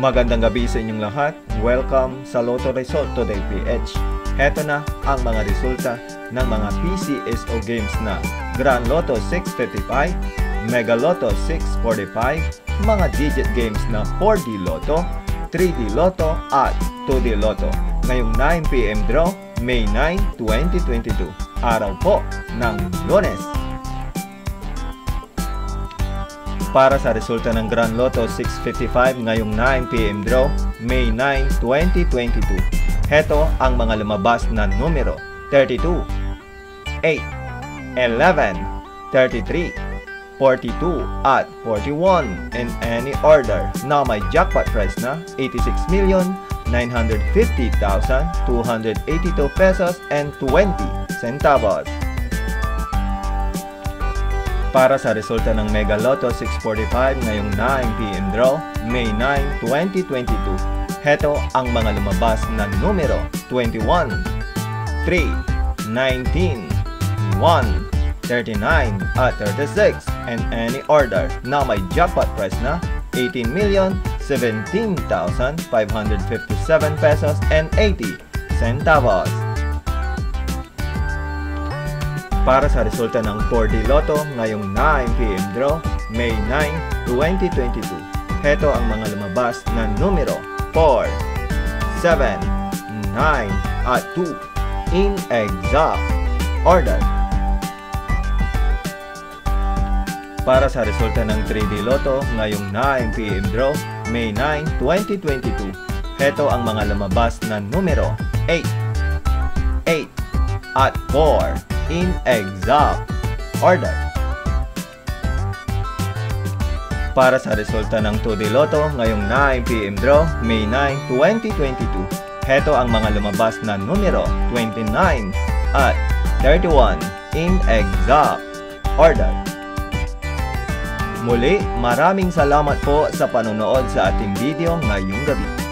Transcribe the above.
Magandang gabi sa inyong lahat. Welcome sa Lotto Result Today PH. Heto na ang mga resulta ng mga PCSO games na Grand Lotto 655, Mega Lotto 645, mga digit games na 4D Lotto, 3D Lotto at 2D Lotto. Ngayong 9pm draw, May 9, 2022. Araw po ng Lunes. Para sa resulta ng Grand Lotto 655 ngayong 9pm draw, May 9, 2022. Heto ang mga lumabas na numero. 32, 8, 11, 33, 42 at 41 in any order. Na may jackpot price na 86,950,282 pesos and 20 centavos para sa resulta ng Mega Lotto 645 ngayong 9pm draw, May 9, 2022. Heto ang mga lumabas na numero. 21, 3, 19, 1, 39 at 36 and any order na may jackpot price na 18,017,557 pesos and 80 centavos para sa resulta ng 4D Lotto ngayong 9pm draw, May 9, 2022. Heto ang mga lumabas na numero 4, 7, 9 at 2 in exact order. Para sa resulta ng 3D Lotto ngayong 9pm draw, May 9, 2022. Heto ang mga lumabas na numero 8, 8 at 4 in exact order. Para sa resulta ng 2D Lotto ngayong 9pm draw, May 9, 2022. Heto ang mga lumabas na numero 29 at 31 in exact order. Muli, maraming salamat po sa panonood sa ating video ngayong gabi.